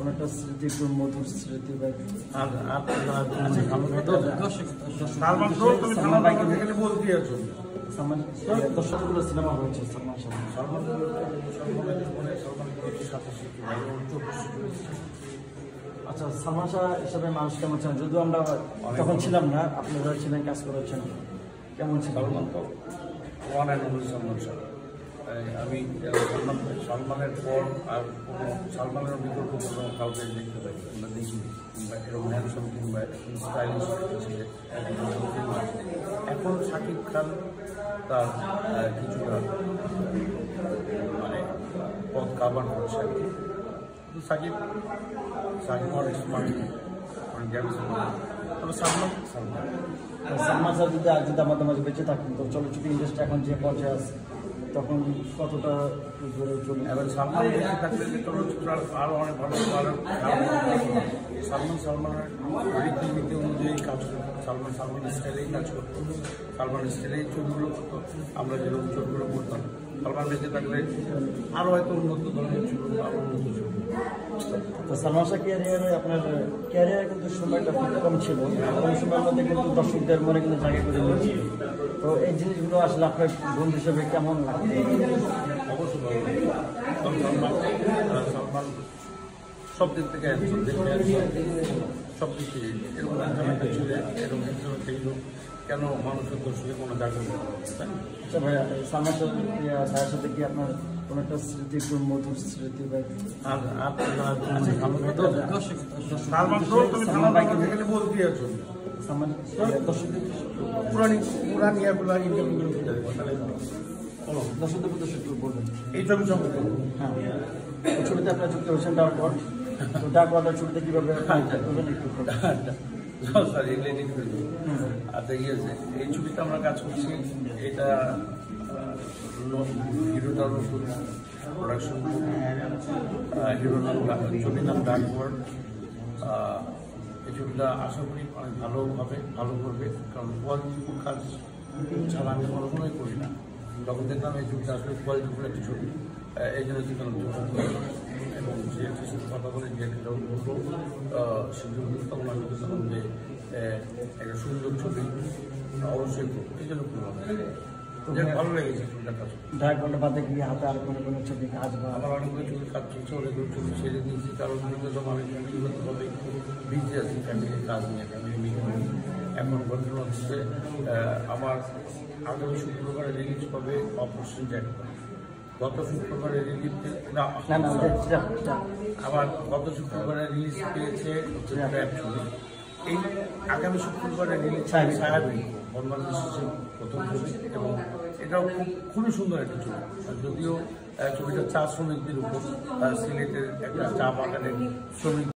কোনো একটা স্মৃতি একটু মধুর স্মৃতি বা আর সালমান দর্শকগুলো সিনেমা হয়েছে সালমান সলমান সলমান আচ্ছা সালমান শাহ হিসাবে মানুষ কেমন ছিলেন? যদিও আমরা তখন ছিলাম না আপনারা ছিলেন কাজ করেছেন। কেমন ছিল সলমান তো ওয়ান অ্যান্ড অনলি শাহ। আমি সলমানের পর আর কোনো, সলমানের বিকল্প কোনো কাউকে দেখতে পাই আমরা দেখি কিংবা এরকম হ্যান্ডসম কিংবা স্টাইলিশ ছেলে, এখন শাকিব খান তার কিছুটা মানে পথ কাবার করছে আর কি। সাকিব সাকিব অনেক স্মার্ট অনেক তবে সালমান সালমান যদি আজ যদি আমাদের মাঝে বেঁচে থাকেন তো চলচ্চিত্র ইন্ডাস্ট্রি এখন যে পর্যায়ে আছে তখন কতটা ধরে চলে এবার সালমান বেঁচে থাকলে চলচ্চিত্র আরো- আরও অনেক ভালো আরও আরও সালমান সালমানের রীতিনীতি অনুযায়ী কাজ করতো সালমান সালমান স্টাইলেই কাজ করতো সালমান স্টাইলেই ছবিগুলো করতো আমরা যেরকম ছবিগুলো করতাম সালমান বেঁচে থাকলে আরও হয়তো উন্নত ধরনের আরও ছবি তো সালমান শাহ ক্যারিয়ারে আপনার ক্যারিয়ারে কিন্তু সময়টা খুব কম ছিল। ওই সময়ের মধ্যে কিন্তু দর্শকদের মনে কিন্তু জায়গা করে নিয়েছিল তো এই জিনিসগুলো আসলে আপনার বন্ধু হিসেবে কেমন লাগে সব দিক থেকে সব দিক থেকে এরকম একটা ছেলে এরকম handsome একটা কেন মানুষের দর্শকে কোনো জায়গা? আচ্ছা ভাইয়া সালমান সাথে কি আপনার কোনো একটা স্মৃতি একটু মধুর স্মৃতি বা আর এই ছবি সম্পর্কে হ্যাঁ। এই ছবিতে আপনার যুক্ত হয়েছেন ডাক ছবিতে কীভাবে সরি আচ্ছা। ইয়ে এই ছবিতে আমরা কাজ করছি এটা হিরোটা নতুন প্রোডাকশন নাম ছবির নাম ডার্ক এই ছবিটা আশা করি অনেক ভালো হবে ভালো করবে কারণ কোয়ালিটিফুল কাজ ছাড়া আমি কখনোই করি না যখন দেখলাম এই ছবিটা আসলে কোয়ালিটিফুল একটা ছবি এই জন্য করলাম এবং যে সাথে কথা বলে যে একটা বলব সুযোগ তখন আমি বললাম যে একটা সুন্দর ছবি অবশ্যই করব এই জন্য করলাম যে ভালো লেগেছে কাজ। ডাক বাদে কি হাতে আর কোনো কোনো ছবি কাজ বা আমার অনেকগুলো ছবি কাজ চলছে অনেকগুলো ছবি ছেড়ে দিয়েছি কারণ ফ্যামিলিগতভাবে বিজি আছি ফ্যামিলির কাজ নিয়ে ফ্যামিলি মিটিং এখন ঘটনা হচ্ছে আমার আগামী শুক্রবারে রিলিজ পাবে অপারেশন গত শুক্রবারে রিলিজ না। আবার গত শুক্রবারে রিলিজ পেয়েছে এই আগামী শুক্রবারে রিলিজ বিশেষের প্রথম ছবি এবং এটাও খুব, খুবই সুন্দর একটা ছবি। যদিও ছবিটা চা শ্রমিকদের উপর সিলেটের একটা চা বাগানের শ্রমিক